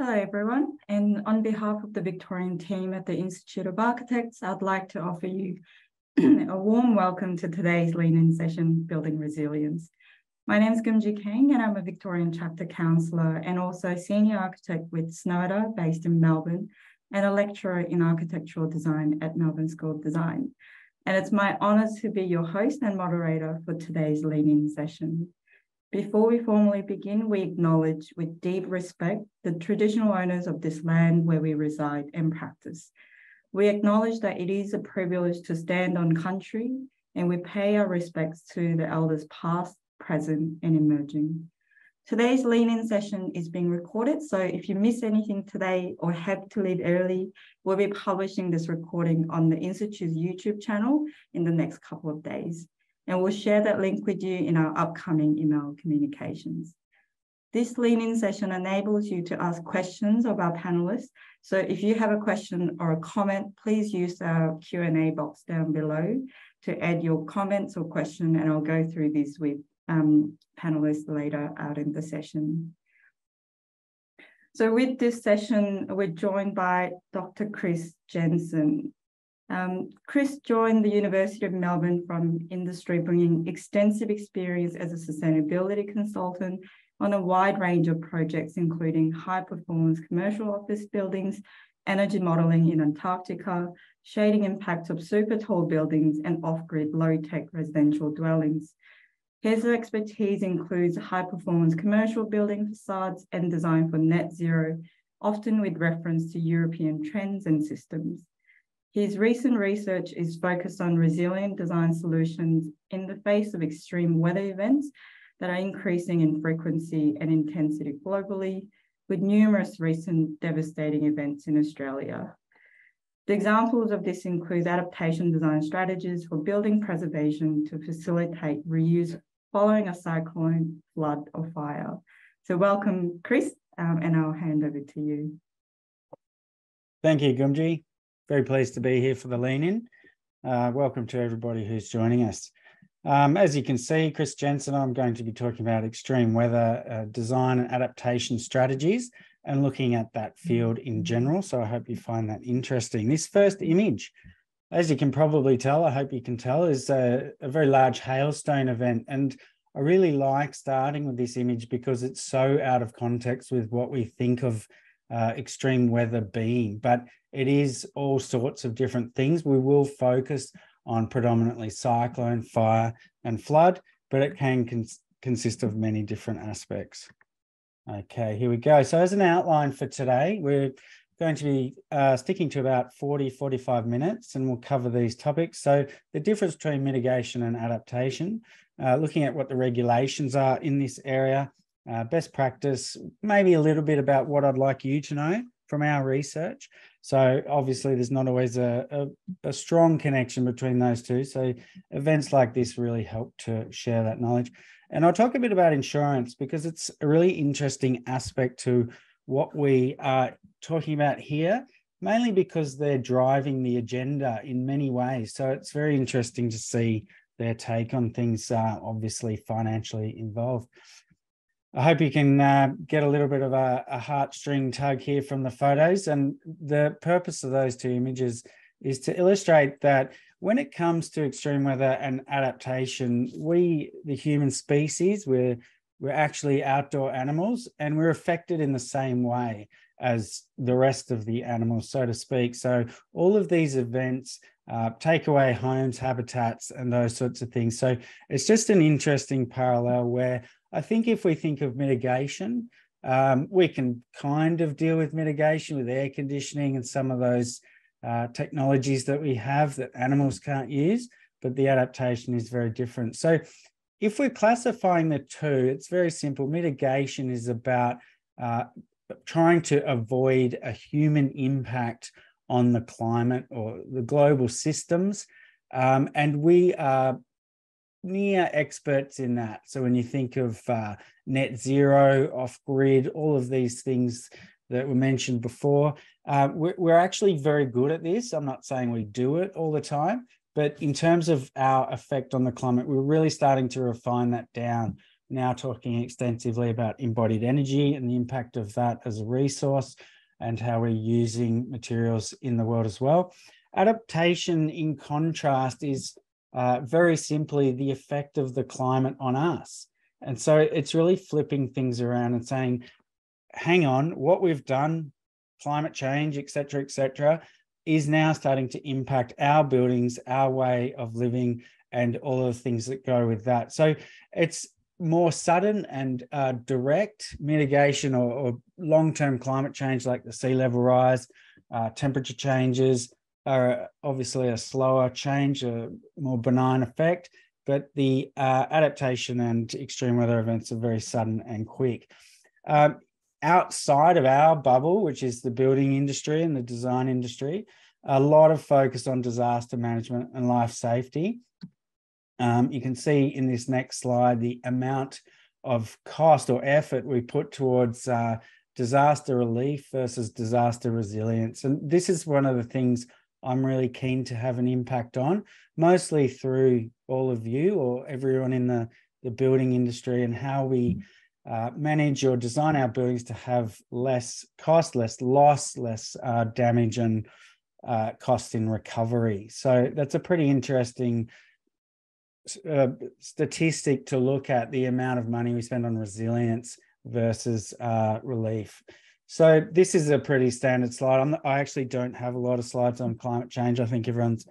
Hello, everyone. And on behalf of the Victorian team at the Institute of Architects, I'd like to offer you a warm welcome to today's lean-in session, Building Resilience. My name is Gumji Kang and I'm a Victorian chapter councillor and also senior architect with Snøhetta based in Melbourne and a lecturer in architectural design at Melbourne School of Design. And it's my honour to be your host and moderator for today's lean-in session. Before we formally begin, we acknowledge with deep respect the traditional owners of this land where we reside and practice. We acknowledge that it is a privilege to stand on country and we pay our respects to the elders past, present and emerging. Today's lean-in session is being recorded, so if you miss anything today or have to leave early, we'll be publishing this recording on the Institute's YouTube channel in the next couple of days and we'll share that link with you in our upcoming email communications. This lean-in session enables you to ask questions of our panelists. So if you have a question or a comment, please use our Q&A box down below to add your comments or question, and I'll go through these with um, panelists later out in the session. So with this session, we're joined by Dr. Chris Jensen. Um, Chris joined the University of Melbourne from industry, bringing extensive experience as a sustainability consultant on a wide range of projects, including high performance commercial office buildings, energy modeling in Antarctica, shading impacts of super tall buildings, and off grid low tech residential dwellings. His expertise includes high performance commercial building facades and design for net zero, often with reference to European trends and systems. His recent research is focused on resilient design solutions in the face of extreme weather events that are increasing in frequency and intensity globally, with numerous recent devastating events in Australia. The examples of this include adaptation design strategies for building preservation to facilitate reuse following a cyclone, flood, or fire. So welcome, Chris, um, and I'll hand over to you. Thank you, Gumji. Very pleased to be here for the lean in. Uh, welcome to everybody who's joining us. Um, as you can see, Chris Jensen, I'm going to be talking about extreme weather uh, design and adaptation strategies and looking at that field in general. So I hope you find that interesting. This first image, as you can probably tell, I hope you can tell, is a, a very large hailstone event. And I really like starting with this image because it's so out of context with what we think of uh, extreme weather being. But it is all sorts of different things. We will focus on predominantly cyclone, fire, and flood, but it can cons consist of many different aspects. Okay, here we go. So as an outline for today, we're going to be uh, sticking to about 40, 45 minutes, and we'll cover these topics. So the difference between mitigation and adaptation, uh, looking at what the regulations are in this area, uh, best practice, maybe a little bit about what I'd like you to know from our research, so obviously, there's not always a, a, a, strong connection between those two. So events like this really help to share that knowledge. And I'll talk a bit about insurance because it's a really interesting aspect to what we are talking about here, mainly because they're driving the agenda in many ways. So it's very interesting to see their take on things, uh, obviously financially involved. I hope you can uh, get a little bit of a, a heartstring tug here from the photos. And the purpose of those two images is to illustrate that when it comes to extreme weather and adaptation, we, the human species, we're, we're actually outdoor animals and we're affected in the same way as the rest of the animals, so to speak. So all of these events uh, take away homes, habitats, and those sorts of things. So it's just an interesting parallel where I think if we think of mitigation, um, we can kind of deal with mitigation with air conditioning and some of those uh, technologies that we have that animals can't use, but the adaptation is very different. So if we're classifying the two, it's very simple. Mitigation is about uh, trying to avoid a human impact on the climate or the global systems. Um, and we are near experts in that. So when you think of uh, net zero, off grid, all of these things that were mentioned before, uh, we're, we're, actually very good at this. I'm not saying we do it all the time, but in terms of our effect on the climate, we're really starting to refine that down now talking extensively about embodied energy and the impact of that as a resource and how we're using materials in the world as well. Adaptation, in contrast, is uh, very simply the effect of the climate on us. And so it's really flipping things around and saying, hang on, what we've done, climate change, et cetera, et cetera, is now starting to impact our buildings, our way of living, and all of the things that go with that. So it's more sudden and uh, direct mitigation or, or long-term climate change like the sea level rise, uh, temperature changes are obviously a slower change, a more benign effect, but the uh, adaptation and extreme weather events are very sudden and quick. Um, outside of our bubble, which is the building industry and the design industry, a lot of focus on disaster management and life safety. Um, you can see in this next slide the amount of cost or effort we put towards uh, disaster relief versus disaster resilience. And this is one of the things I'm really keen to have an impact on, mostly through all of you or everyone in the, the building industry and how we uh, manage or design our buildings to have less cost, less loss, less uh, damage and uh, cost in recovery. So that's a pretty interesting uh, statistic to look at the amount of money we spend on resilience versus uh, relief. So this is a pretty standard slide. I'm, i actually don't have a lot of slides on climate change. I think everyone's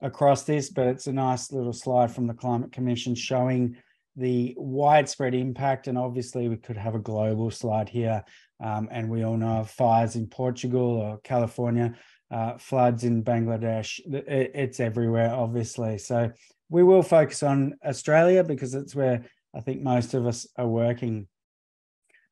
across this, but it's a nice little slide from the Climate Commission showing the widespread impact. And obviously, we could have a global slide here. Um, and we all know fires in Portugal or California, uh, floods in Bangladesh. It, it's everywhere, obviously. So we will focus on Australia because it's where I think most of us are working.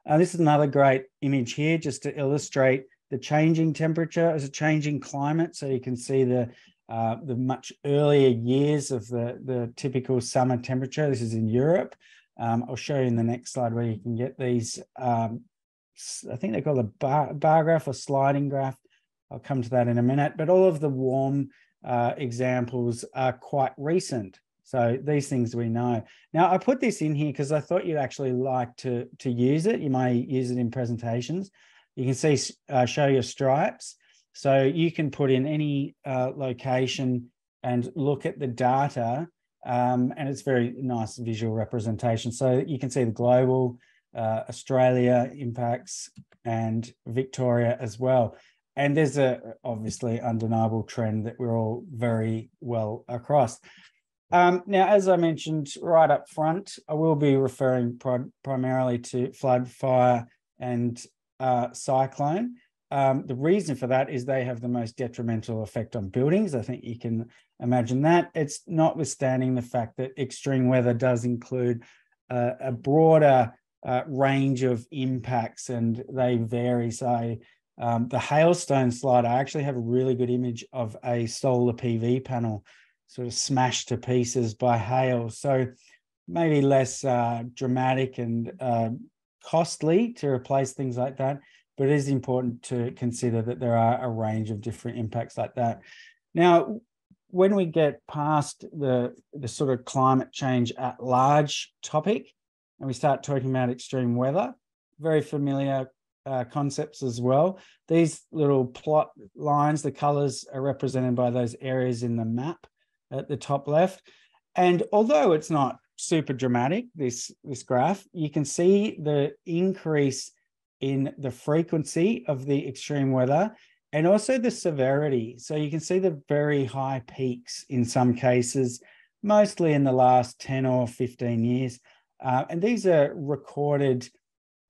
Uh, this is another great image here just to illustrate the changing temperature as a changing climate. So you can see the uh, the much earlier years of the, the typical summer temperature. This is in Europe. Um, I'll show you in the next slide where you can get these. Um, I think they call a bar, bar graph or sliding graph. I'll come to that in a minute. But all of the warm uh, examples are quite recent. So these things we know. Now I put this in here because I thought you'd actually like to, to use it. You may use it in presentations. You can see, uh, show your stripes. So you can put in any uh, location and look at the data um, and it's very nice visual representation. So you can see the global, uh, Australia impacts and Victoria as well and there's a obviously undeniable trend that we're all very well across. Um, now, as I mentioned right up front, I will be referring pri- primarily to flood, fire, and uh, cyclone. Um, the reason for that is they have the most detrimental effect on buildings. I think you can imagine that. It's notwithstanding the fact that extreme weather does include uh, a broader uh, range of impacts and they vary. So, um, the hailstone slide, I actually have a really good image of a solar PV panel sort of smashed to pieces by hail. So maybe less uh, dramatic and uh, costly to replace things like that, but it is important to consider that there are a range of different impacts like that. Now, when we get past the, the sort of climate change at large topic and we start talking about extreme weather, very familiar uh, concepts as well. These little plot lines, the colors are represented by those areas in the map at the top left. And although it's not super dramatic, this, this graph, you can see the increase in the frequency of the extreme weather and also the severity. So you can see the very high peaks in some cases, mostly in the last 10 or 15 years. Uh, and these are recorded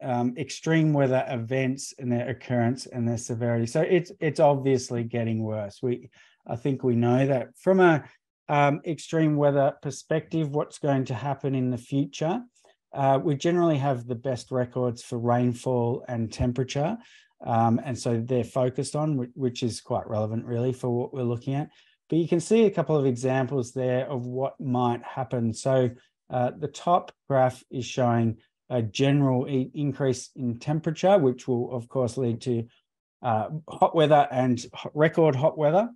um, extreme weather events and their occurrence and their severity. So it's it's obviously getting worse. We I think we know that from a um, extreme weather perspective, what's going to happen in the future. Uh, we generally have the best records for rainfall and temperature. Um, and so they're focused on, which is quite relevant really for what we're looking at. But you can see a couple of examples there of what might happen. So uh, the top graph is showing a general increase in temperature, which will, of course, lead to uh, hot weather and record hot weather.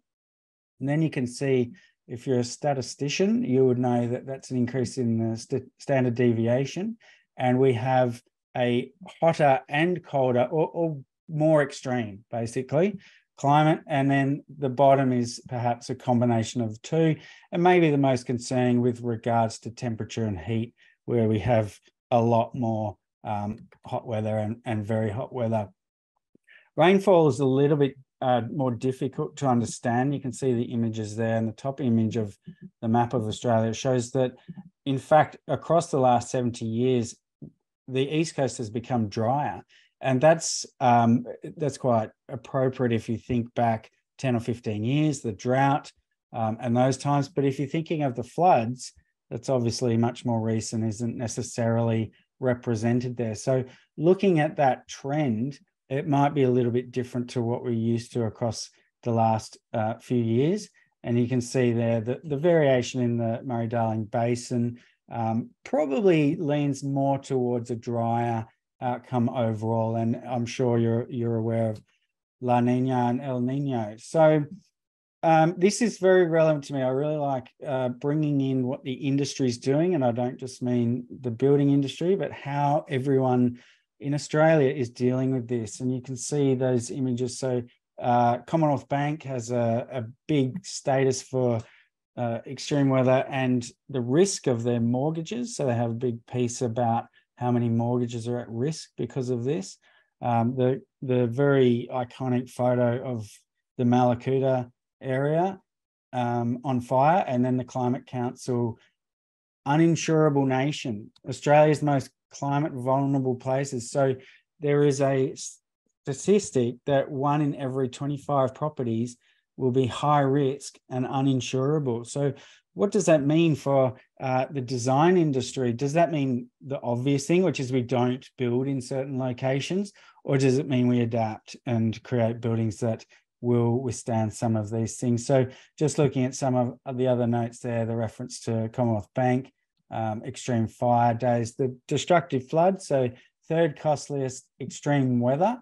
And then you can see if you're a statistician, you would know that that's an increase in the st standard deviation. and we have a hotter and colder or, or more extreme, basically, climate. And then the bottom is perhaps a combination of two, and maybe the most concerning with regards to temperature and heat, where we have a lot more um, hot weather and, and very hot weather. Rainfall is a little bit uh, more difficult to understand. You can see the images there, and the top image of the map of Australia shows that, in fact, across the last 70 years, the east coast has become drier, and that's um, that's quite appropriate if you think back 10 or 15 years, the drought um, and those times. But if you're thinking of the floods, that's obviously much more recent, isn't necessarily represented there. So looking at that trend, it might be a little bit different to what we're used to across the last uh, few years. And you can see there that the variation in the Murray-Darling Basin um, probably leans more towards a drier outcome overall. And I'm sure you're you're aware of La Nina and El Nino. So um, this is very relevant to me. I really like uh, bringing in what the industry is doing, and I don't just mean the building industry, but how everyone in Australia is dealing with this. And you can see those images. So uh, Commonwealth Bank has a, a big status for uh, extreme weather and the risk of their mortgages. So they have a big piece about how many mortgages are at risk because of this. Um, the the very iconic photo of the Mallacoota area um, on fire, and then the Climate Council uninsurable nation, Australia's most climate vulnerable places. So there is a statistic that one in every 25 properties will be high risk and uninsurable. So, what does that mean for uh, the design industry? Does that mean the obvious thing, which is we don't build in certain locations, or does it mean we adapt and create buildings that will withstand some of these things? So, just looking at some of the other notes there, the reference to Commonwealth Bank, um, extreme fire days, the destructive flood. So, third costliest extreme weather,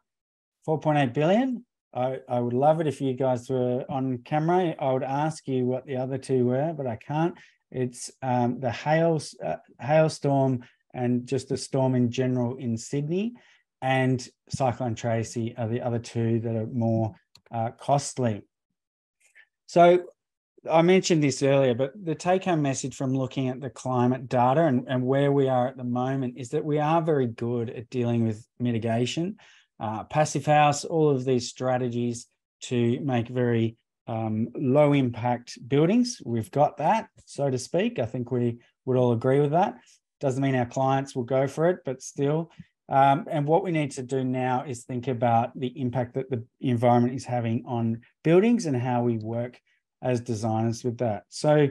4.8 billion I, I would love it if you guys were on camera. I would ask you what the other two were, but I can't. It's um, the hail uh, hailstorm and just the storm in general in Sydney, and Cyclone Tracy are the other two that are more uh, costly. So I mentioned this earlier, but the take home message from looking at the climate data and, and where we are at the moment is that we are very good at dealing with mitigation uh, passive house, all of these strategies to make very um, low impact buildings. We've got that, so to speak. I think we would all agree with that. Doesn't mean our clients will go for it, but still. Um, and what we need to do now is think about the impact that the environment is having on buildings and how we work as designers with that. So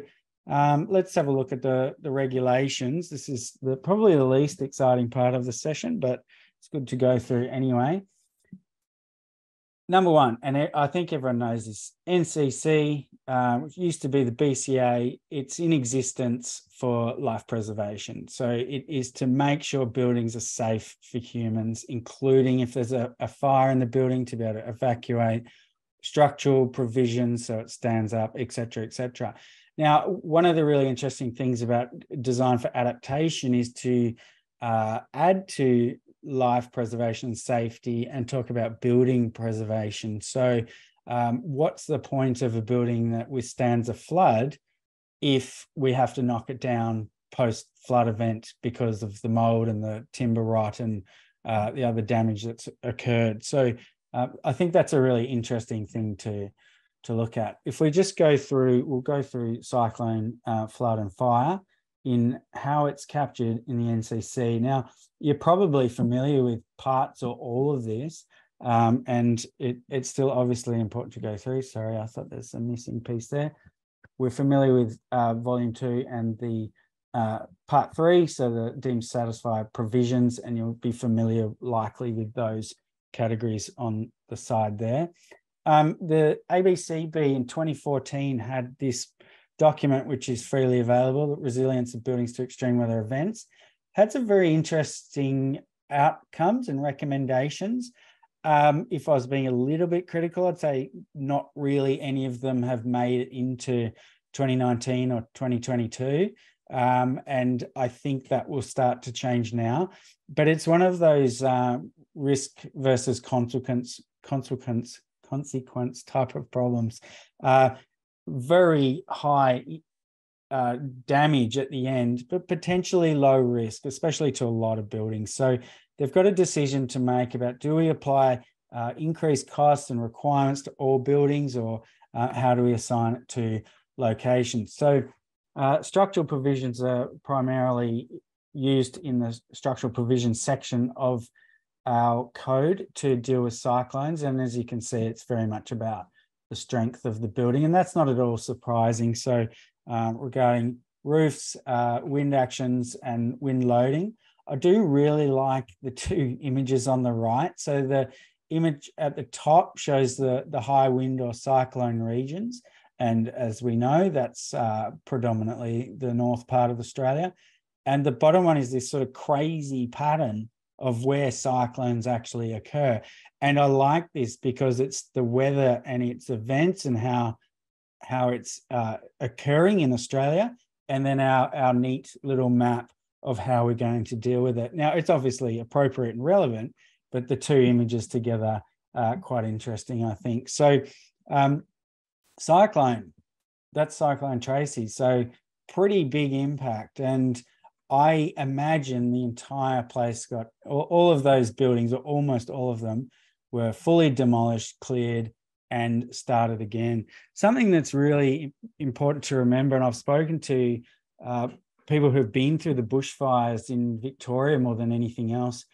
um, let's have a look at the, the regulations. This is the, probably the least exciting part of the session, but it's good to go through anyway. Number one, and I think everyone knows this NCC, uh, which used to be the BCA, it's in existence for life preservation. So it is to make sure buildings are safe for humans, including if there's a, a fire in the building to be able to evacuate, structural provisions so it stands up, etc., etc. Now, one of the really interesting things about design for adaptation is to uh, add to life preservation safety and talk about building preservation. So, um, what's the point of a building that withstands a flood if we have to knock it down post flood event because of the mold and the timber rot and uh, the other damage that's occurred? So, uh, I think that's a really interesting thing to to look at. If we just go through, we'll go through cyclone, uh, flood, and fire in how it's captured in the NCC. Now, you're probably familiar with parts or all of this, um, and it, it's still obviously important to go through. Sorry, I thought there's a missing piece there. We're familiar with uh, volume two and the uh, part three, so the deemed satisfied provisions, and you'll be familiar likely with those categories on the side there. Um, the ABCB in 2014 had this document, which is freely available, Resilience of Buildings to Extreme Weather Events, had some very interesting outcomes and recommendations. Um, if I was being a little bit critical, I'd say not really any of them have made it into 2019 or 2022. Um, and I think that will start to change now. But it's one of those uh, risk versus consequence, consequence, consequence type of problems. Uh, very high uh, damage at the end, but potentially low risk, especially to a lot of buildings. So they've got a decision to make about do we apply uh, increased costs and requirements to all buildings or uh, how do we assign it to locations? So uh, structural provisions are primarily used in the structural provisions section of our code to deal with cyclones. And as you can see, it's very much about the strength of the building. And that's not at all surprising. So um, regarding roofs, uh, wind actions and wind loading, I do really like the two images on the right. So the image at the top shows the, the high wind or cyclone regions. And as we know, that's uh, predominantly the north part of Australia. And the bottom one is this sort of crazy pattern of where cyclones actually occur. And I like this because it's the weather and its events and how how it's uh, occurring in Australia, and then our our neat little map of how we're going to deal with it. Now, it's obviously appropriate and relevant, but the two images together are quite interesting, I think. So, um, cyclone, that's Cyclone Tracy. So, pretty big impact. And I imagine the entire place got all, of those buildings, or almost all of them, were fully demolished, cleared, and started again. Something that's really important to remember, and I've spoken to uh, people who've been through the bushfires in Victoria more than anything else.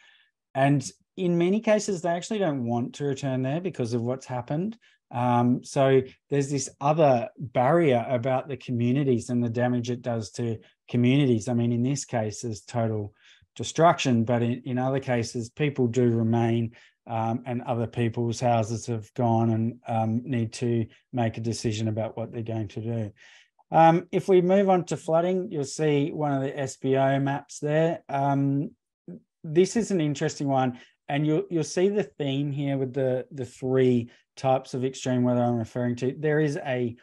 And in many cases, they actually don't want to return there because of what's happened. Um, so there's this other barrier about the communities and the damage it does to communities. I mean, in this case, there's total destruction, but in, in other cases, people do remain um, and other people's houses have gone and um, need to make a decision about what they're going to do. Um, if we move on to flooding, you'll see one of the SBO maps there. Um, this is an interesting one, and you'll you'll see the theme here with the the three types of extreme weather I'm referring to. There is a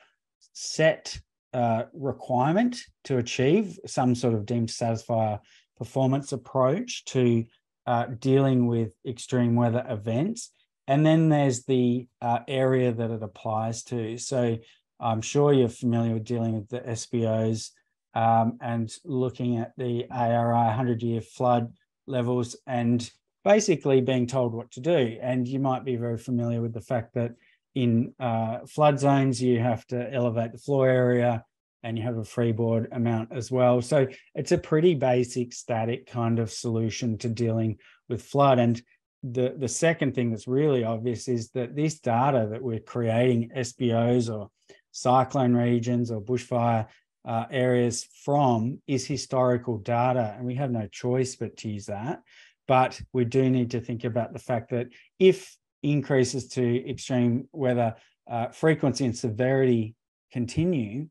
set uh, requirement to achieve some sort of deemed satisfy performance approach to uh, dealing with extreme weather events. And then there's the uh, area that it applies to. So I'm sure you're familiar with dealing with the SBOs um, and looking at the ARI 100 year flood levels and basically being told what to do. And you might be very familiar with the fact that in uh, flood zones, you have to elevate the floor area and you have a freeboard amount as well. So it's a pretty basic static kind of solution to dealing with flood. And the, the second thing that's really obvious is that this data that we're creating SBOs or cyclone regions or bushfire uh, areas from is historical data, and we have no choice but to use that. But we do need to think about the fact that if increases to extreme weather uh, frequency and severity continue,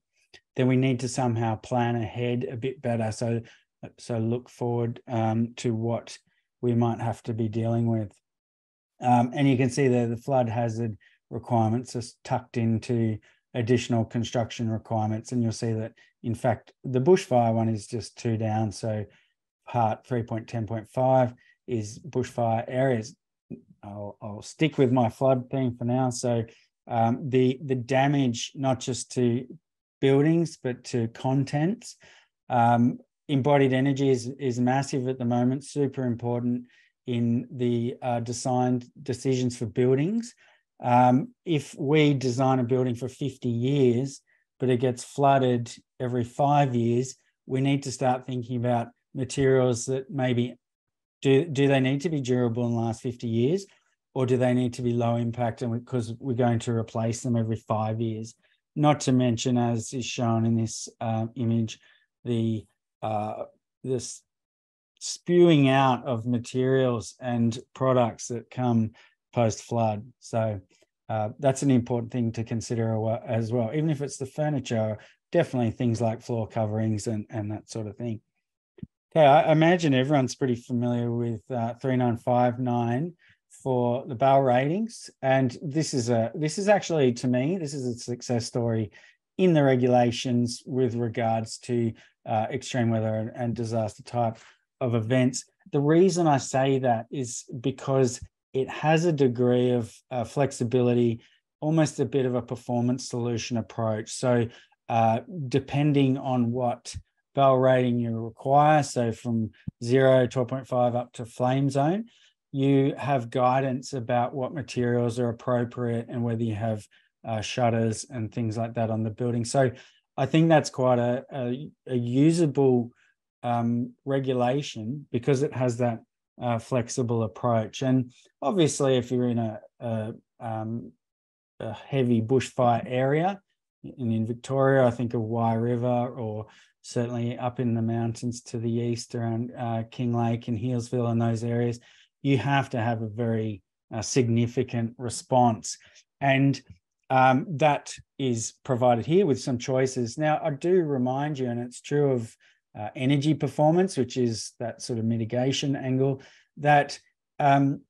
then we need to somehow plan ahead a bit better. So, so look forward um, to what we might have to be dealing with. Um, and you can see there the flood hazard requirements are tucked into additional construction requirements. And you'll see that, in fact, the bushfire one is just two down. So part 3.10.5 is bushfire areas. I'll, I'll, stick with my flood theme for now. So um, the the damage not just to buildings but to contents. Um, embodied energy is is massive at the moment, super important in the uh, designed decisions for buildings. Um, if we design a building for 50 years, but it gets flooded every five years, we need to start thinking about materials that maybe do, do they need to be durable and last 50 years? Or do they need to be low impact and because we're going to replace them every five years? Not to mention as is shown in this uh, image the uh, this spewing out of materials and products that come post flood so uh, that's an important thing to consider as well. Even if it's the furniture definitely things like floor coverings and, and that sort of thing Okay, I imagine everyone's pretty familiar with uh, 3959 for the BAL ratings, and this is a this is actually to me this is a success story in the regulations with regards to uh, extreme weather and, and disaster type of events. The reason I say that is because it has a degree of uh, flexibility, almost a bit of a performance solution approach. So, uh, depending on what BAL rating you require, so from zero, 12.5 up to flame zone, you have guidance about what materials are appropriate and whether you have uh, shutters and things like that on the building. So, I think that's quite a, a, a usable um, regulation because it has that uh, flexible approach. And obviously, if you're in a, a, um, a heavy bushfire area, in, in Victoria, I think of Wye River, or certainly up in the mountains to the east around uh, Kinglake and Healesville and those areas, you have to have a very uh, significant response. And um, that is provided here with some choices. Now, I do remind you, and it's true of uh, energy performance, which is that sort of mitigation angle, that um,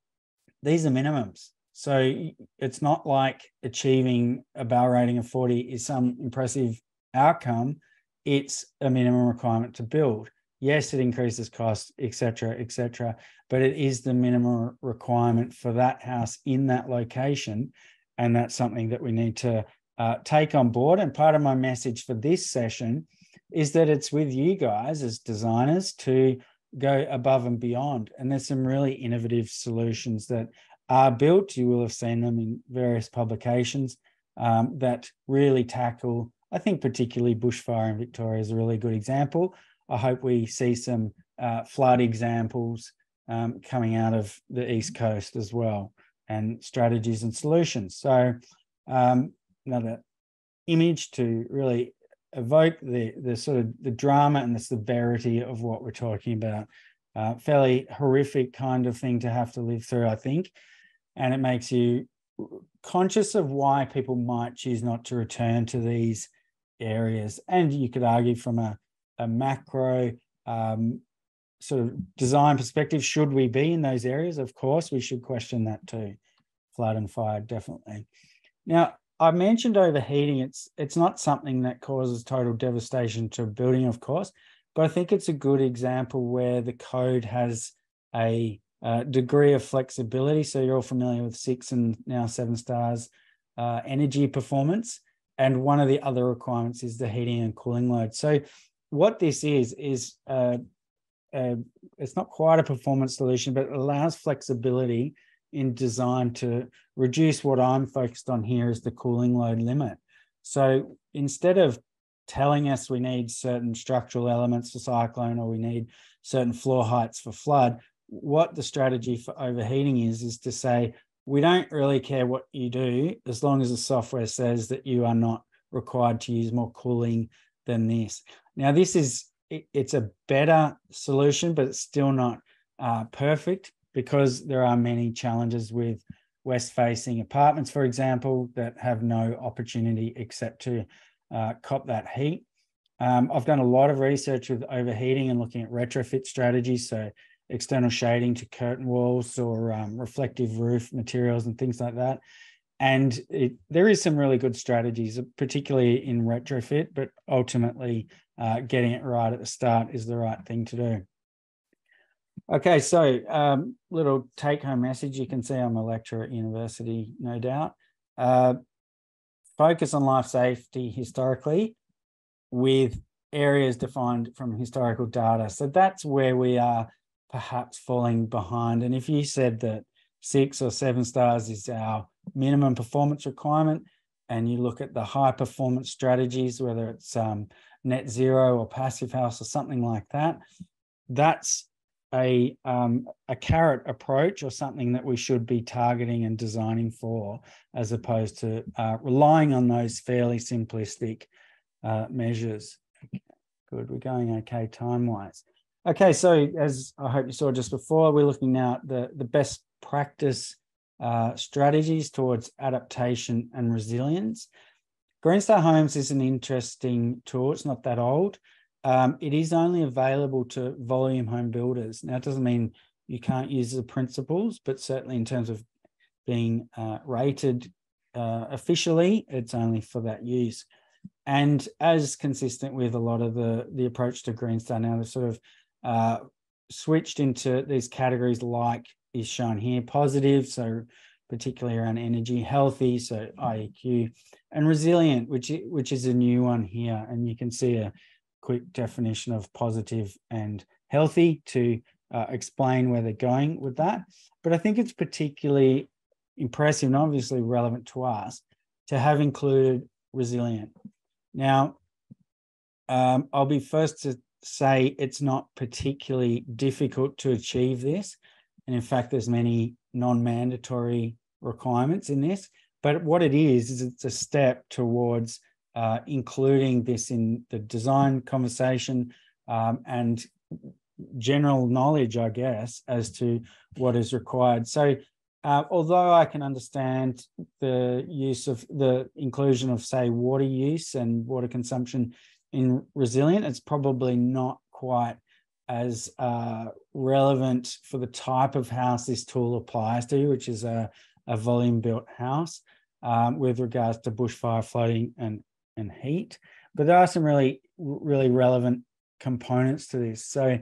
these are minimums. So it's not like achieving a BAL rating of 40 is some impressive outcome. It's a minimum requirement to build. Yes, it increases cost, etc., etc., but it is the minimum requirement for that house in that location, and that's something that we need to uh, take on board. And part of my message for this session is that it's with you guys as designers to go above and beyond. And there's some really innovative solutions that are built. You will have seen them in various publications um, that really tackle, I think, particularly bushfire in Victoria is a really good example. I hope we see some uh, flood examples um, coming out of the East Coast as well and strategies and solutions. So, um, another image to really evoke the the sort of the drama and the severity of what we're talking about. Uh, fairly horrific kind of thing to have to live through, I think, and it makes you conscious of why people might choose not to return to these areas. And you could argue from a, a macro um, sort of design perspective, should we be in those areas? Of course, we should question that too. Flood and fire, definitely. Now, I mentioned overheating. It's it's not something that causes total devastation to a building, of course, but I think it's a good example where the code has a, a degree of flexibility. So you're all familiar with six and now seven stars uh, energy performance, and one of the other requirements is the heating and cooling load. So what this is is uh, uh, it's not quite a performance solution, but it allows flexibility in design to reduce what I'm focused on here is the cooling load limit. So instead of telling us we need certain structural elements for cyclone or we need certain floor heights for flood, what the strategy for overheating is, is to say, we don't really care what you do as long as the software says that you are not required to use more cooling than this. Now, this is, it, it's a better solution, but it's still not uh, perfect because there are many challenges with west facing apartments, for example, that have no opportunity except to uh, cop that heat. Um, I've done a lot of research with overheating and looking at retrofit strategies. So, external shading to curtain walls or um, reflective roof materials and things like that. And it, there is some really good strategies, particularly in retrofit, but ultimately uh, getting it right at the start is the right thing to do. Okay, so um, little take-home message. You can see I'm a lecturer at university, no doubt. Uh, focus on life safety historically with areas defined from historical data. So that's where we are perhaps falling behind. And if you said that six or seven stars is our minimum performance requirement, and you look at the high performance strategies, whether it's um, net zero or passive house or something like that, that's a um, a carrot approach or something that we should be targeting and designing for, as opposed to uh, relying on those fairly simplistic uh, measures. Good, we're going okay time wise. Okay, so as I hope you saw just before, we're looking now at the the best practice uh, strategies towards adaptation and resilience. Green Star Homes is an interesting tool. It's not that old. Um, it is only available to volume home builders. Now, it doesn't mean you can't use the principles, but certainly in terms of being uh, rated uh, officially, it's only for that use. and as consistent with a lot of the the approach to Green Star now, they've sort of uh, switched into these categories like is shown here, positive, so particularly around energy, healthy, so IEQ, and resilient, which which is a new one here, and you can see a quick definition of positive and healthy to uh, explain where they're going with that. But I think it's particularly impressive and obviously relevant to us to have included resilient. Now, um, I'll be first to say it's not particularly difficult to achieve this. And in fact, there's many non-mandatory requirements in this. But what it is, is it's a step towards uh, including this in the design conversation um, and general knowledge, I guess, as to what is required. So uh, although I can understand the use of the inclusion of, say, water use and water consumption in resilient, it's probably not quite as uh, relevant for the type of house this tool applies to, which is a, a volume built house um, with regards to bushfire flooding and, and heat. But there are some really, really relevant components to this. So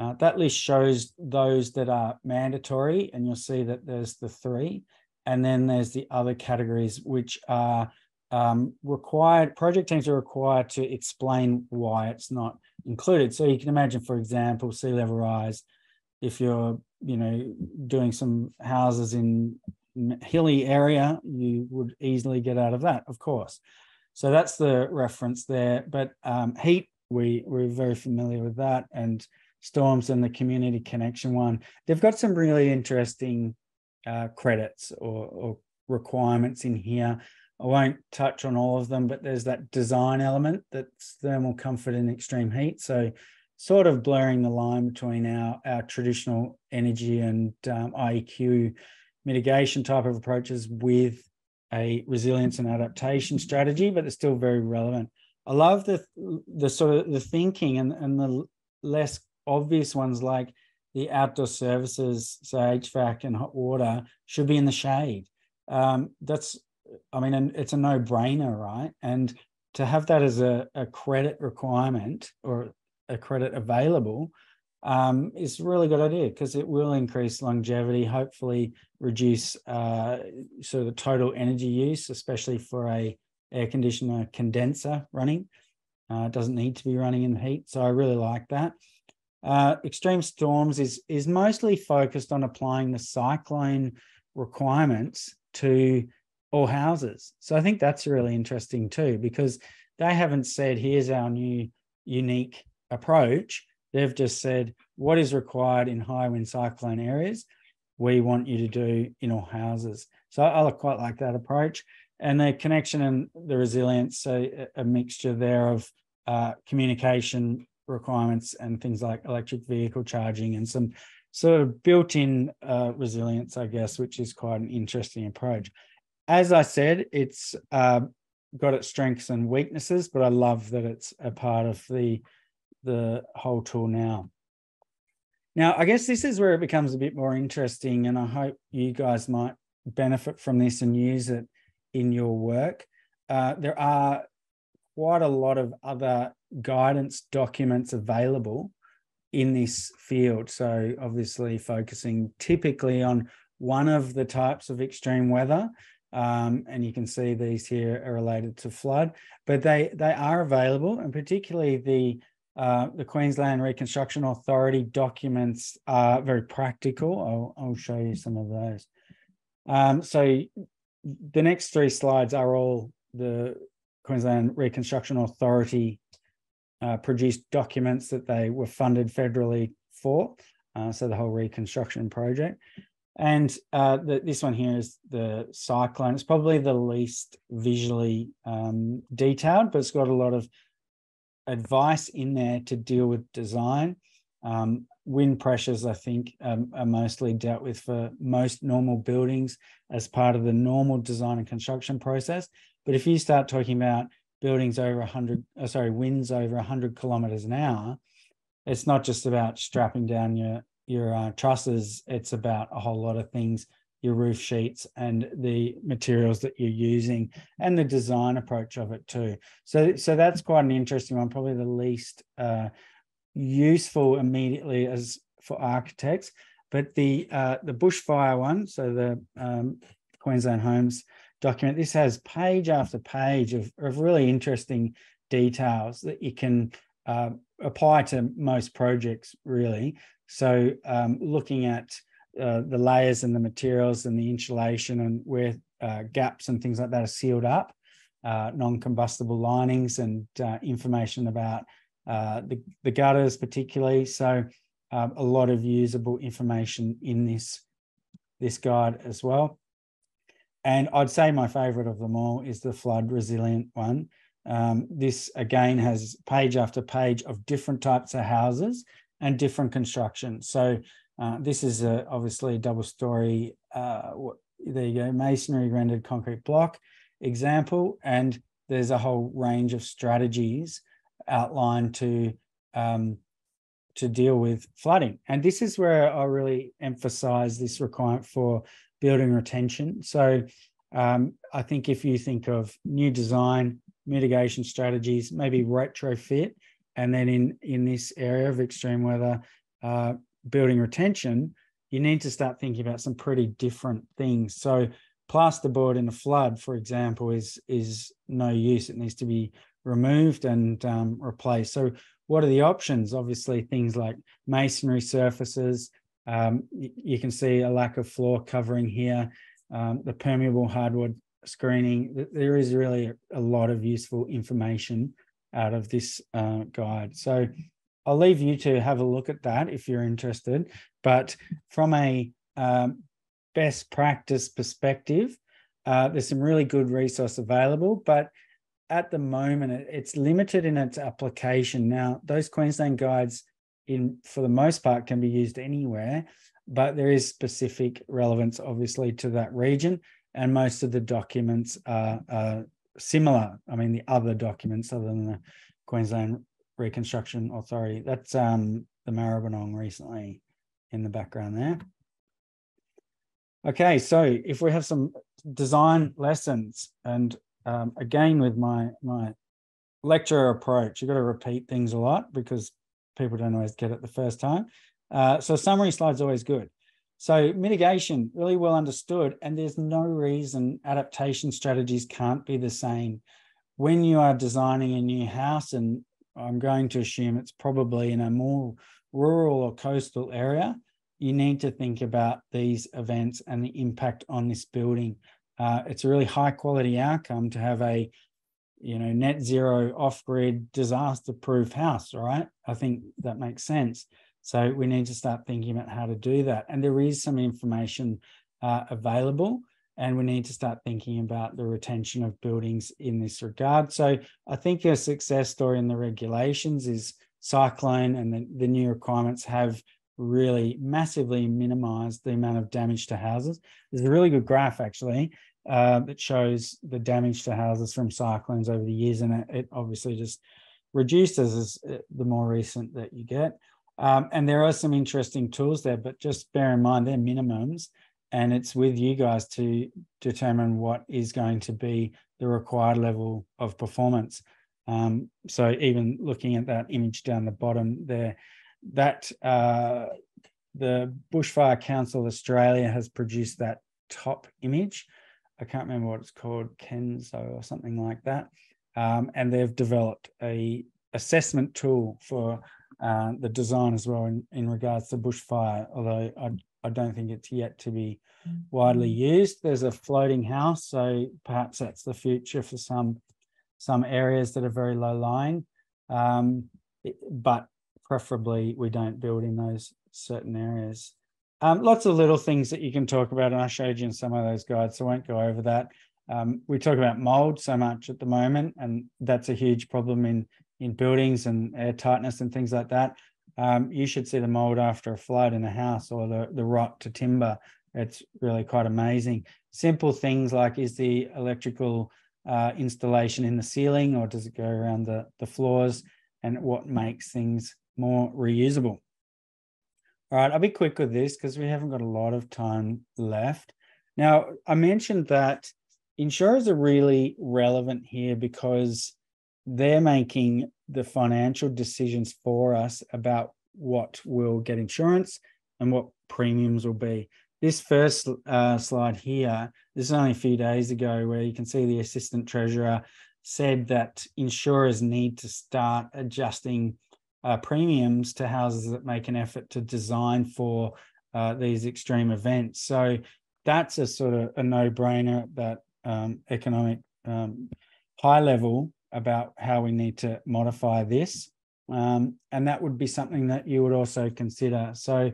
uh, that list shows those that are mandatory, and you'll see that there's the three. And then there's the other categories, which are um, required, project teams are required to explain why it's not included. So you can imagine, for example, sea level rise, if you're, you know, doing some houses in hilly area, you would easily get out of that, of course. So that's the reference there. But um, heat, we, we're very familiar with that. And storms and the community connection one, they've got some really interesting uh, credits or, or requirements in here. I won't touch on all of them, but there's that design element that's thermal comfort in extreme heat. So sort of blurring the line between our, our traditional energy and um, IEQ mitigation type of approaches with a resilience and adaptation strategy, but it's still very relevant. I love the the sort of the thinking and, and the less obvious ones like the outdoor services, so HVAC and hot water, should be in the shade. Um, that's, I mean, it's a no brainer, right? And to have that as a, a credit requirement or a credit available um, is a really good idea because it will increase longevity, hopefully reduce uh, sort of the total energy use, especially for a air conditioner condenser running. Uh, it doesn't need to be running in heat. So I really like that. Uh, extreme storms is is mostly focused on applying the cyclone requirements to all houses. So I think that's really interesting too, because they haven't said, here's our new unique approach. They've just said, what is required in high wind cyclone areas, we want you to do in all houses. So I quite like that approach. And the connection and the resilience, so a mixture there of uh, communication requirements and things like electric vehicle charging and some sort of built-in uh, resilience, I guess, which is quite an interesting approach. As I said, it's uh, got its strengths and weaknesses, but I love that it's a part of the the whole tool now. Now, I guess this is where it becomes a bit more interesting, and I hope you guys might benefit from this and use it in your work. Uh, there are quite a lot of other guidance documents available in this field. So obviously focusing typically on one of the types of extreme weather. Um, and you can see these here are related to flood, but they they are available, and particularly the uh, the Queensland Reconstruction Authority documents are very practical. I'll, I'll show you some of those. Um, so the next three slides are all the Queensland Reconstruction Authority uh, produced documents that they were funded federally for. Uh, so the whole reconstruction project. And uh, the, this one here is the cyclone. It's probably the least visually um, detailed, but it's got a lot of advice in there to deal with design. Um, wind pressures, I think, um, are mostly dealt with for most normal buildings as part of the normal design and construction process. But if you start talking about buildings over 100, uh, sorry, winds over 100 kilometers an hour, it's not just about strapping down your your uh, trusses. It's about a whole lot of things your roof sheets and the materials that you're using and the design approach of it too. So, so that's quite an interesting one, probably the least uh, useful immediately as for architects. But the uh, the bushfire one, so the um, Queensland Homes document, this has page after page of, of really interesting details that you can uh, apply to most projects, really. So um, looking at uh, the layers and the materials and the insulation and where uh, gaps and things like that are sealed up, uh, non-combustible linings and uh, information about uh, the, the gutters particularly. So um, a lot of usable information in this, this guide as well. And I'd say my favorite of them all is the flood resilient one. Um, this again has page after page of different types of houses and different construction. So uh, this is a, obviously a double story, uh, there you go, masonry rendered concrete block example. And there's a whole range of strategies outlined to um, to deal with flooding. And this is where I really emphasize this requirement for building retention. So um, I think if you think of new design, mitigation strategies, maybe retrofit, and then in in this area of extreme weather, uh, building retention, you need to start thinking about some pretty different things. So plasterboard in a flood, for example, is is no use. It needs to be removed and um, replaced. So what are the options? Obviously, things like masonry surfaces. Um, you can see a lack of floor covering here. Um, the permeable hardwood screening. There is really a lot of useful information out of this uh, guide. So I'll leave you to have a look at that if you're interested. But from a um, best practice perspective, uh, there's some really good resource available, but at the moment it's limited in its application. Now, those Queensland guides, in for the most part, can be used anywhere, but there is specific relevance, obviously, to that region, and most of the documents are, are similar. I mean, the other documents other than the Queensland Reconstruction Authority. That's um, the Maribyrnong recently in the background there. Okay, so if we have some design lessons, and um, again with my my lecture approach, you've got to repeat things a lot because people don't always get it the first time. Uh, so summary slide's always good. So mitigation, really well understood, and there's no reason adaptation strategies can't be the same. When you are designing a new house and I'm going to assume it's probably in a more rural or coastal area, you need to think about these events and the impact on this building. Uh, it's a really high quality outcome to have a you know net zero off-grid disaster proof house right i think that makes sense so we need to start thinking about how to do that and there is some information uh, available and we need to start thinking about the retention of buildings in this regard. So I think a success story in the regulations is Cyclone and the, the new requirements have really massively minimized the amount of damage to houses. There's a really good graph actually uh, that shows the damage to houses from cyclones over the years, and it, it obviously just reduces as uh, the more recent that you get. Um, and there are some interesting tools there, but just bear in mind they're minimums and it's with you guys to determine what is going to be the required level of performance. Um, so even looking at that image down the bottom there, that uh, the Bushfire Council Australia has produced that top image. I can't remember what it's called, Kenzo or something like that. Um, and they've developed a assessment tool for uh, the design as well in, in regards to bushfire, although I I don't think it's yet to be widely mm. used. There's a floating house, so perhaps that's the future for some some areas that are very low lying. Um, but preferably we don't build in those certain areas. Um, lots of little things that you can talk about, and I showed you in some of those guides, so I won't go over that. Um, we talk about mold so much at the moment, and that's a huge problem in in buildings and air tightness and things like that. Um, you should see the mold after a flood in a house or the, the rot to timber. It's really quite amazing. Simple things like is the electrical uh, installation in the ceiling or does it go around the, the floors and what makes things more reusable. All right, I'll be quick with this because we haven't got a lot of time left. Now, I mentioned that insurers are really relevant here because they're making the financial decisions for us about what will get insurance and what premiums will be. This first uh, slide here, this is only a few days ago, where you can see the assistant treasurer said that insurers need to start adjusting uh, premiums to houses that make an effort to design for uh, these extreme events. So that's a sort of a no-brainer at that um, economic um, high level about how we need to modify this. Um, and that would be something that you would also consider. So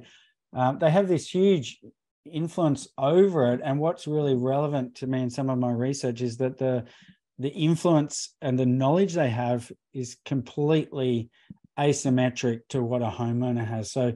um, they have this huge influence over it. And what's really relevant to me in some of my research is that the the influence and the knowledge they have is completely asymmetric to what a homeowner has. So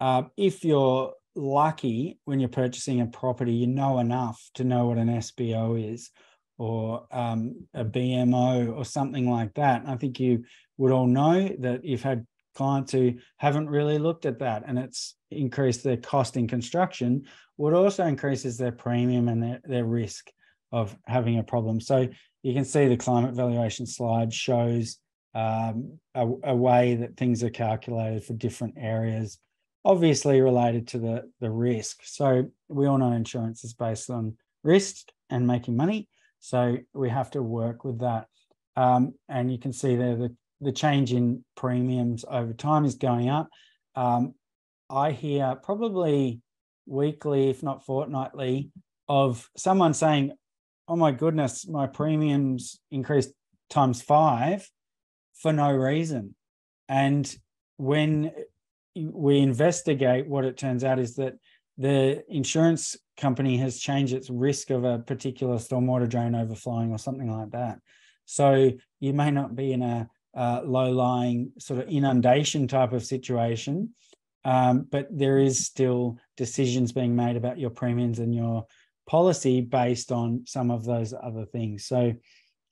uh, if you're lucky when you're purchasing a property, you know enough to know what an SBO is or um, a BMO or something like that. I think you would all know that you've had clients who haven't really looked at that and it's increased their cost in construction, what also increases their premium and their, their risk of having a problem. So you can see the climate valuation slide shows um, a, a, way that things are calculated for different areas, obviously related to the, the risk. So we all know insurance is based on risk and making money. So we have to work with that. Um, and you can see there the, the change in premiums over time is going up. Um, I hear probably weekly, if not fortnightly, of someone saying, Oh my goodness, my premiums increased times five for no reason. And when we investigate, what it turns out is that the insurance company has changed its risk of a particular stormwater drain overflowing or something like that. So you may not be in a uh, low-lying sort of inundation type of situation, um, but there is still decisions being made about your premiums and your policy based on some of those other things. So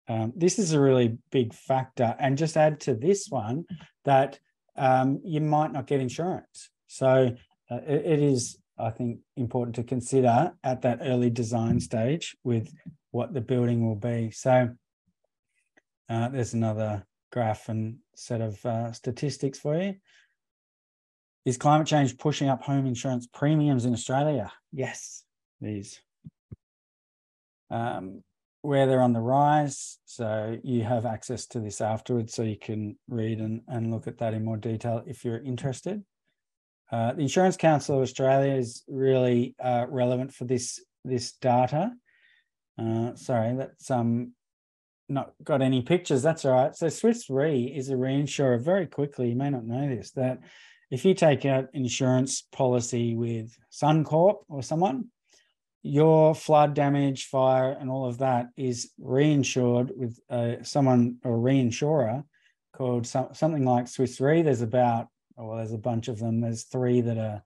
um, this is a really big factor. And just add to this one that um, you might not get insurance. So uh, it, it is, I think, important to consider at that early design stage with what the building will be. So uh, there's another graph and set of uh, statistics for you. Is climate change pushing up home insurance premiums in Australia? Yes, these. Um, where they're on the rise. So you have access to this afterwards, so you can read and, and look at that in more detail if you're interested. Uh, the Insurance Council of Australia is really uh, relevant for this this data. Uh, sorry, that's um not got any pictures. That's all right. So Swiss Re is a reinsurer. Very quickly, you may not know this that if you take out insurance policy with Suncorp or someone, your flood damage, fire, and all of that is reinsured with uh, someone or reinsurer called some, something like Swiss Re. There's about, well, there's a bunch of them. There's three that are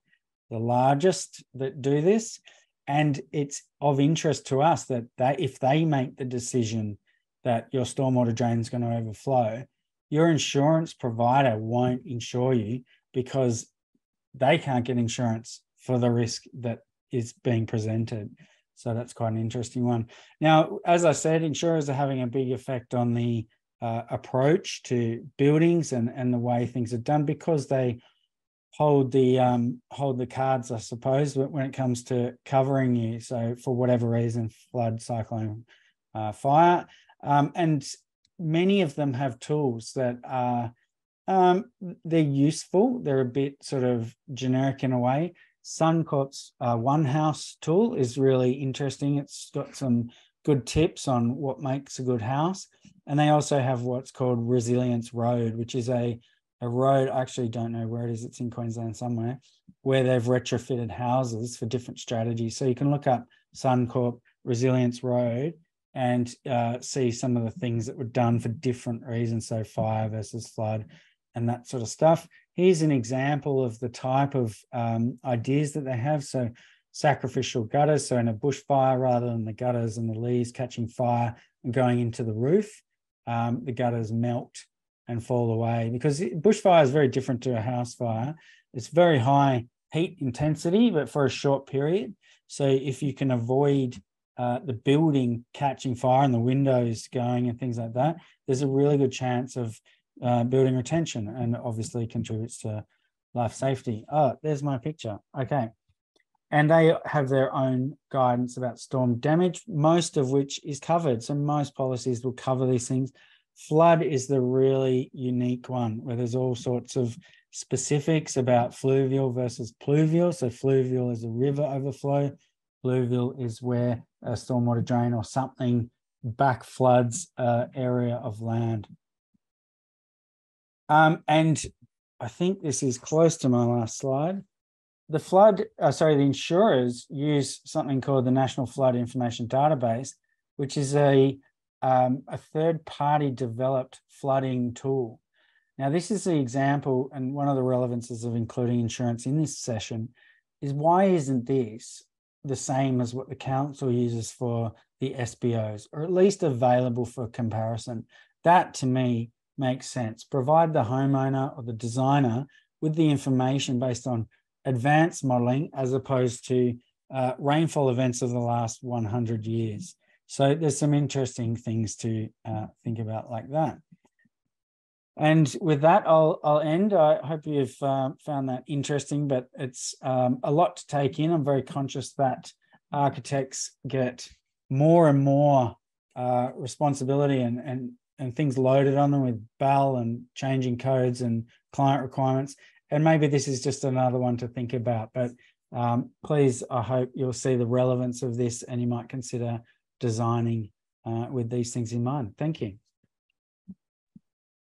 the largest that do this. And it's of interest to us that they, if they make the decision that your stormwater drain is going to overflow, your insurance provider won't insure you because they can't get insurance for the risk that is being presented. So that's quite an interesting one. Now, as I said, insurers are having a big effect on the uh, approach to buildings and, and the way things are done because they hold the um, hold the cards, I suppose, when it comes to covering you. So for whatever reason, flood, cyclone, uh, fire, um, and many of them have tools that are um, they're useful. They're a bit sort of generic in a way. Suncorp's uh, One House tool is really interesting. It's got some good tips on what makes a good house. And they also have what's called Resilience Road, which is a, a road, I actually don't know where it is, it's in Queensland somewhere, where they've retrofitted houses for different strategies. So you can look up Suncorp Resilience Road and uh, see some of the things that were done for different reasons. So fire versus flood and that sort of stuff. Here's an example of the type of um, ideas that they have. So sacrificial gutters. So in a bushfire, rather than the gutters and the leaves catching fire and going into the roof, um, the gutters melt and fall away because bushfire is very different to a house fire. It's very high heat intensity, but for a short period. So if you can avoid uh, the building catching fire and the windows going and things like that, there's a really good chance of uh, building retention and obviously contributes to life safety. Oh, there's my picture. Okay. And they have their own guidance about storm damage, most of which is covered. So most policies will cover these things. Flood is the really unique one where there's all sorts of specifics about fluvial versus pluvial. So fluvial is a river overflow. Pluvial is where a stormwater drain or something back floods uh, area of land. Um, and I think this is close to my last slide. The flood, uh, sorry, the insurers use something called the National Flood Information Database, which is a, um, a third party developed flooding tool. Now, this is the example, and one of the relevances of including insurance in this session is why isn't this the same as what the council uses for the SBOs, or at least available for comparison? That to me makes sense. Provide the homeowner or the designer with the information based on advanced modeling as opposed to uh, rainfall events of the last 100 years. So there's some interesting things to uh, think about like that. And with that, I'll I'll end. I hope you've uh, found that interesting, but it's um, a lot to take in. I'm very conscious that architects get more and more uh, responsibility and and and things loaded on them with BAL and changing codes and client requirements. And maybe this is just another one to think about. But um, please, I hope you'll see the relevance of this and you might consider designing uh, with these things in mind. Thank you.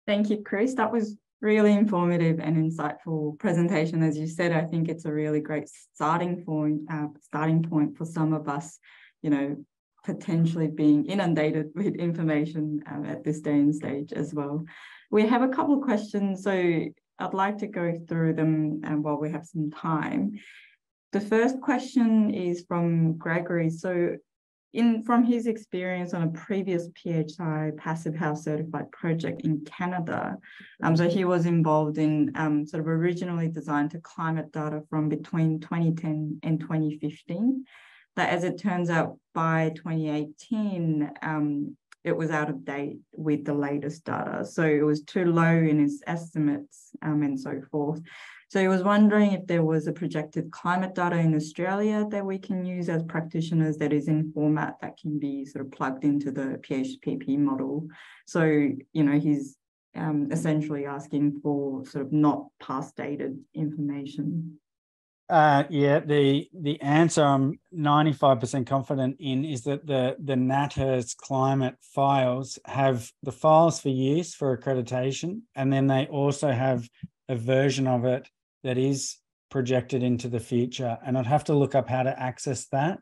Thank you, Chris. That was really informative and insightful presentation. As you said, I think it's a really great starting point, uh, starting point for some of us, you know, potentially being inundated with information um, at this day and stage as well. We have a couple of questions, so I'd like to go through them um, while we have some time. The first question is from Gregory. So in from his experience on a previous PHI passive house certified project in Canada, um, so he was involved in um, sort of originally designed to climate data from between 2010 and 2015. But as it turns out, by 2018, um, it was out of date with the latest data. So it was too low in his estimates um, and so forth. So he was wondering if there was a projected climate data in Australia that we can use as practitioners that is in format that can be sort of plugged into the PHPP model. So, you know, he's um, essentially asking for sort of not past dated information. Uh, yeah, the the answer I'm 95% confident in is that the the NatHERS climate files have the files for use for accreditation, and then they also have a version of it that is projected into the future. And I'd have to look up how to access that.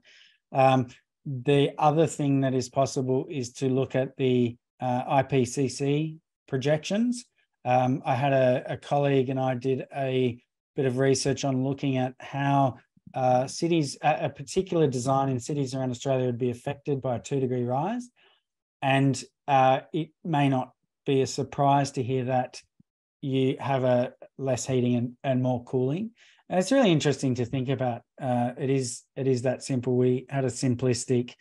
Um, the other thing that is possible is to look at the uh, IPCC projections. Um, I had a, a, colleague and I did a bit of research on looking at how uh, cities, a, particular design in cities around Australia would be affected by a two degree rise. And uh, it may not be a surprise to hear that you have a less heating and, and more cooling. And it's really interesting to think about. Uh, it is it is that simple. We had a simplistic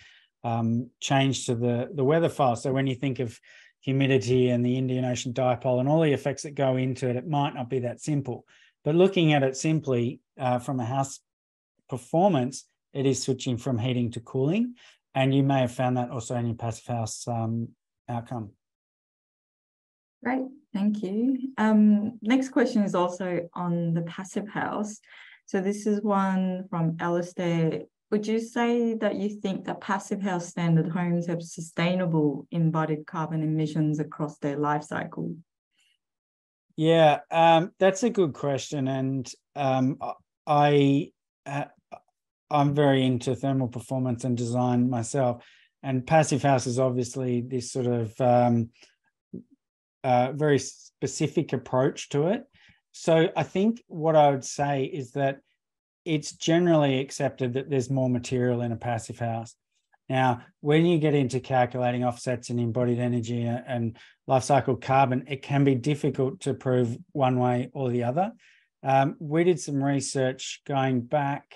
um, change to the the weather file. So when you think of humidity and the Indian Ocean dipole and all the effects that go into it, it might not be that simple. But looking at it simply uh, from a house performance, it is switching from heating to cooling. And you may have found that also in your passive house um, outcome. Great. Thank you. Um, next question is also on the passive house. So this is one from Alistair. Would you say that you think that passive house standard homes have sustainable embodied carbon emissions across their life cycle? Yeah, um, that's a good question, and um, I uh, I'm very into thermal performance and design myself, and passive house is obviously this sort of um, a very specific approach to it. So I think what I would say is that it's generally accepted that there's more material in a passive house. Now, when you get into calculating offsets and embodied energy and life cycle carbon, it can be difficult to prove one way or the other. Um, we did some research going back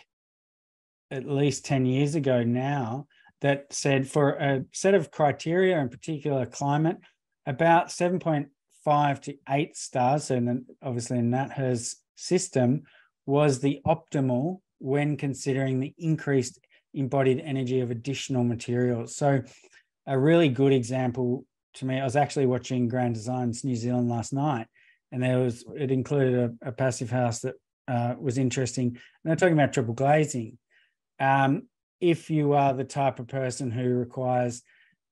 at least 10 years ago now that said for a set of criteria, in particular climate, about 7.5 to 8 stars, and obviously in NatHERS system, was the optimal when considering the increased embodied energy of additional materials. So, a really good example to me, I was actually watching Grand Designs New Zealand last night, and there was it included a, a passive house that uh, was interesting. And they're talking about triple glazing. Um, if you are the type of person who requires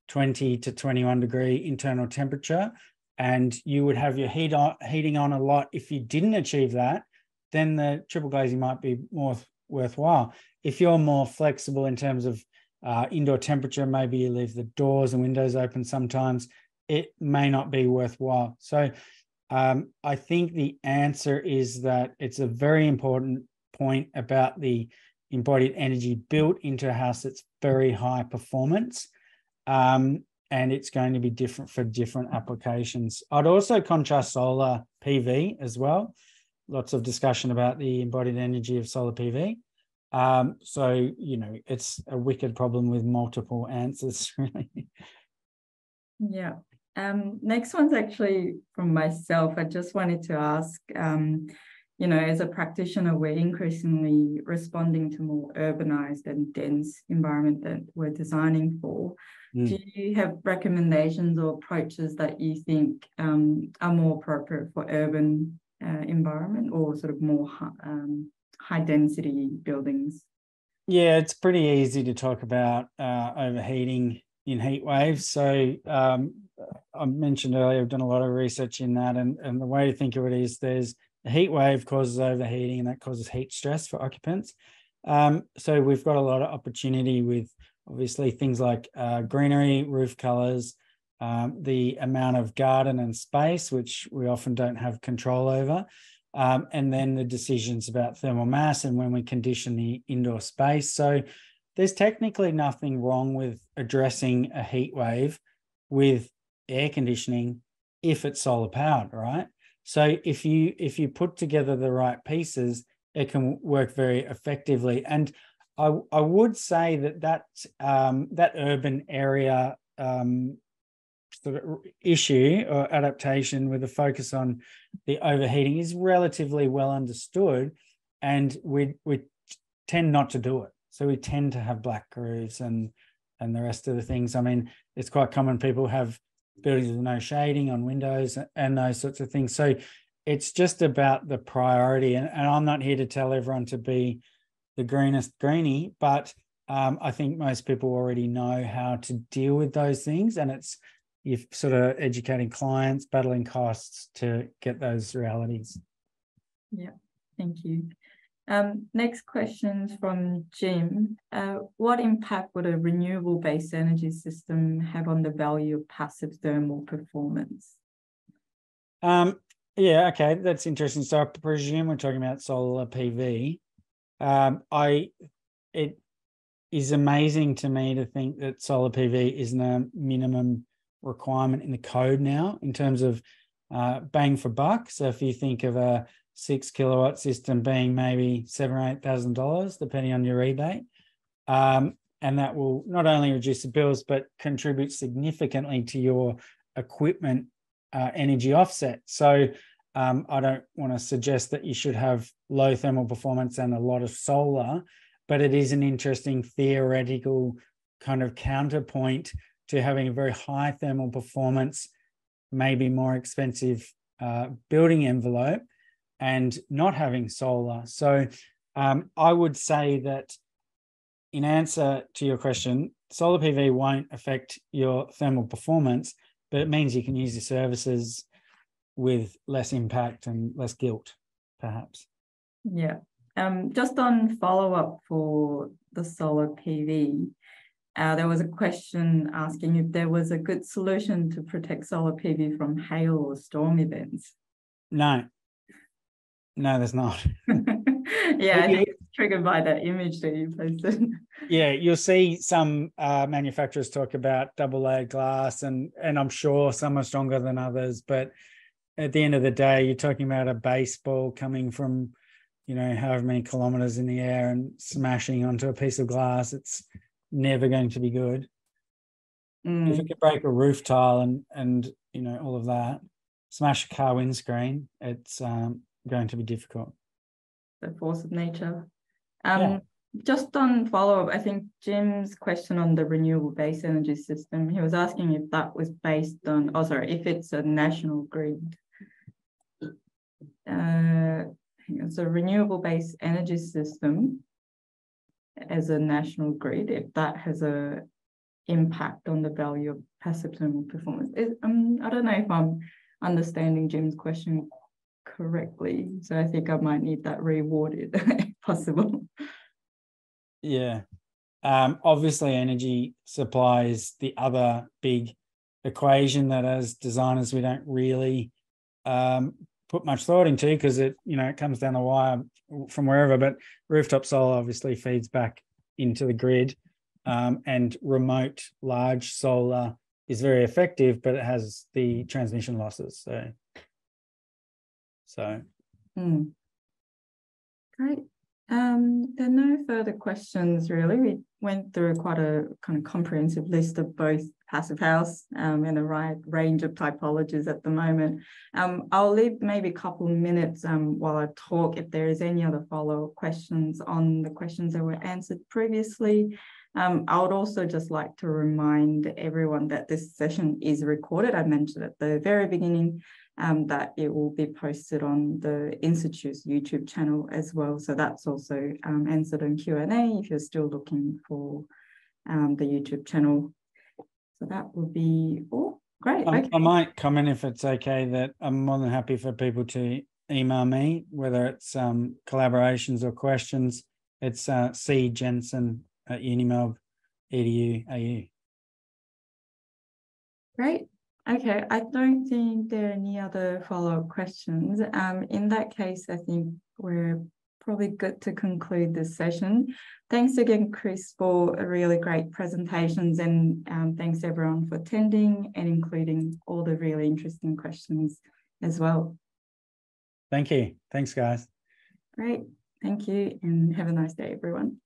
20 to 21 degree internal temperature, and you would have your heat on, heating on a lot if you didn't achieve that, then the triple glazing might be more worthwhile. If you're more flexible in terms of uh, indoor temperature, maybe you leave the doors and windows open sometimes, it may not be worthwhile. So um, I think the answer is that it's a very important point about the embodied energy built into a house that's very high performance. Um, and it's going to be different for different applications. I'd also contrast solar PV as well. Lots of discussion about the embodied energy of solar PV. Um, so, you know, it's a wicked problem with multiple answers, really. Yeah. Um, next one's actually from myself. I just wanted to ask, um, you know, as a practitioner, we're increasingly responding to more urbanized and dense environment that we're designing for. Mm. Do you have recommendations or approaches that you think um, are more appropriate for urban uh, environment or sort of more um, high density buildings? Yeah, it's pretty easy to talk about uh, overheating in heat waves. So um, I mentioned earlier, I've done a lot of research in that, and, and the way to think of it is there's a heat wave causes overheating, and that causes heat stress for occupants. Um, so we've got a lot of opportunity with obviously things like uh, greenery, roof colors, um, the amount of garden and space, which we often don't have control over, um, and then the decisions about thermal mass and when we condition the indoor space. So there's technically nothing wrong with addressing a heat wave with air conditioning if it's solar powered, right? So if you if you put together the right pieces, it can work very effectively. And I, I would say that that um, that urban area um, sort of issue or adaptation with a focus on the overheating is relatively well understood, and we we tend not to do it. So we tend to have black grooves and and the rest of the things. I mean, it's quite common people have buildings with no shading on windows and those sorts of things. So it's just about the priority. And, and I'm not here to tell everyone to be the greenest greenie, but um, I think most people already know how to deal with those things. And it's you're sort of educating clients, battling costs to get those realities. Yeah, thank you. Um, next question from Jim. Uh, what impact would a renewable based energy system have on the value of passive thermal performance? Um, yeah, okay, that's interesting. So I presume we're talking about solar PV. Um, I it is amazing to me to think that solar PV isn't a minimum requirement in the code now in terms of uh, bang for buck. So if you think of a six kilowatt system being maybe seven or eight thousand dollars, depending on your rebate, um, and that will not only reduce the bills but contribute significantly to your equipment uh, energy offset. So um, I don't want to suggest that you should have low thermal performance and a lot of solar, but it is an interesting theoretical kind of counterpoint to having a very high thermal performance, maybe more expensive uh, building envelope, and not having solar. So um, I would say that in answer to your question, solar PV won't affect your thermal performance, but it means you can use your services with less impact and less guilt, perhaps. Yeah. Um, just on follow up for the solar PV, uh, there was a question asking if there was a good solution to protect solar PV from hail or storm events. No. No, there's not. yeah, I think it's triggered by that image that you posted. Yeah, you'll see some uh, manufacturers talk about double layered glass, and and I'm sure some are stronger than others. But at the end of the day, you're talking about a baseball coming from you know, however many kilometers in the air and smashing onto a piece of glass, it's never going to be good. Mm. If it could break a roof tile and and you know all of that, smash a car windscreen, it's um, going to be difficult. The force of nature. Um, yeah. Just on follow up, I think Jim's question on the renewable base energy system, he was asking if that was based on, oh, sorry, if it's a national grid. Uh, it's a renewable base energy system as a national grid, if that has a impact on the value of passive thermal performance. It, um, I don't know if I'm understanding Jim's question correctly. So I think I might need that rewarded if possible. Yeah. Um, obviously, energy supply is the other big equation that as designers we don't really um, put much thought into because it you know it comes down the wire from wherever. But rooftop solar obviously feeds back into the grid, um, and remote large solar is very effective, but it has the transmission losses. So, so. Mm. Great. Um, there are no further questions really. We went through quite a kind of comprehensive list of both passive house um, and a right range of typologies at the moment. Um, I'll leave maybe a couple minutes um, while I talk if there is any other follow-up questions on the questions that were answered previously. Um, I would also just like to remind everyone that this session is recorded. I mentioned at the very beginning um, that it will be posted on the Institute's YouTube channel as well. So that's also um, answered in Q&A if you're still looking for the YouTube channel. So that will be all. Great. Okay. I might comment if it's okay that I'm more than happy for people to email me, whether it's um, collaborations or questions. It's uh, C Jensen at unimelb.edu.au. Great. Okay, I don't think there are any other follow-up questions. Um, in that case, I think we're probably good to conclude this session. Thanks again, Chris, for a really great presentations and um, thanks everyone for attending and including all the really interesting questions as well. Thank you. Thanks, guys. Great. Thank you and have a nice day, everyone.